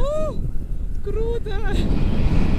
О, круто!